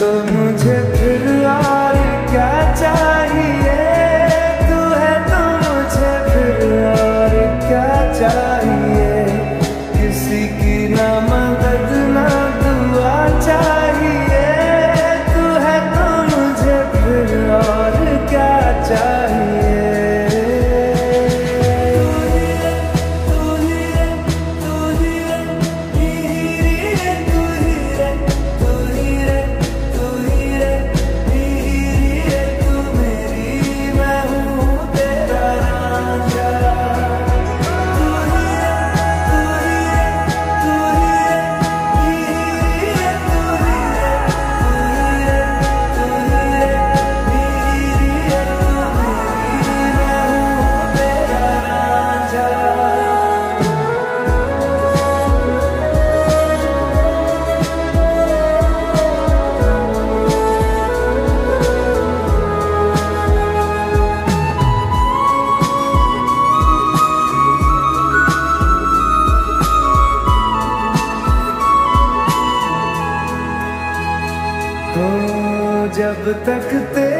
the moon. जब तक तेरे